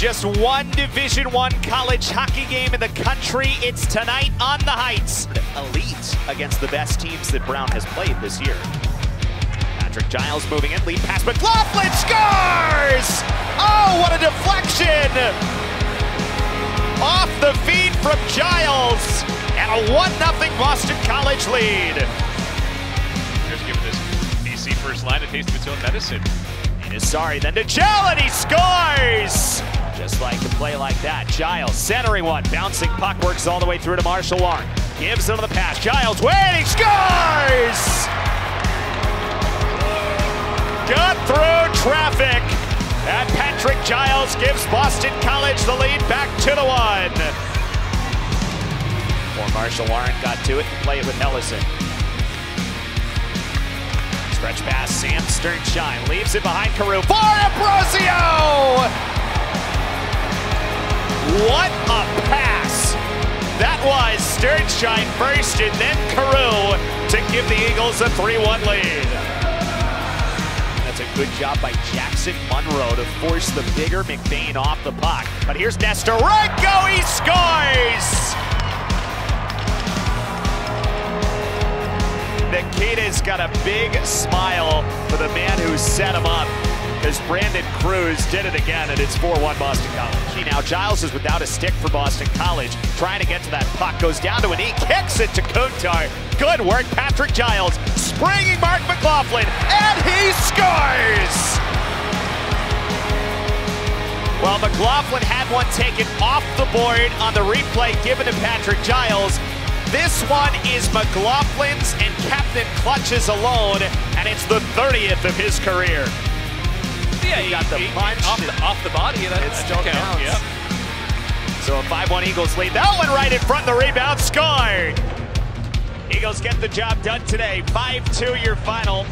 just one Division One college hockey game in the country. It's tonight on the Heights. Elite against the best teams that Brown has played this year. Patrick Giles moving in, lead pass, McLaughlin scores! Oh, what a deflection! Off the feed from Giles, and a 1-0 Boston College lead. Here's giving this BC first line a taste of its own medicine. is sorry, then to Gel, and he scores! Giles centering one, bouncing puck works all the way through to Marshall Warren. Gives him the pass, Giles waiting, scores! Got through traffic, and Patrick Giles gives Boston College the lead back to the one. Before Marshall Warren got to it and play it with Ellison. Stretch pass, Sam Sternshine leaves it behind Carew for Ambrosio! Sternshine first and then Carew to give the Eagles a 3-1 lead. That's a good job by Jackson Monroe to force the bigger McBain off the puck. But here's Nesterenko, he scores! Nikita's got a big smile for the man who set him up as Brandon Kruse did it again, and it's 4-1 Boston College. Now Giles is without a stick for Boston College, trying to get to that puck, goes down to an E, kicks it to Kuntar. Good work, Patrick Giles, springing Marc McLaughlin, and he scores! Well, McLaughlin had one taken off the board on the replay given to Patrick Giles. This one is McLaughlin's and Captain Clutch's alone, and it's the 30th of his career. Yeah, he got the he, punch off the, off the body. That, it still counts. Yep. So a 5-1 Eagles lead. That one right in front of the rebound. Scored. Eagles get the job done today. 5-2 your final.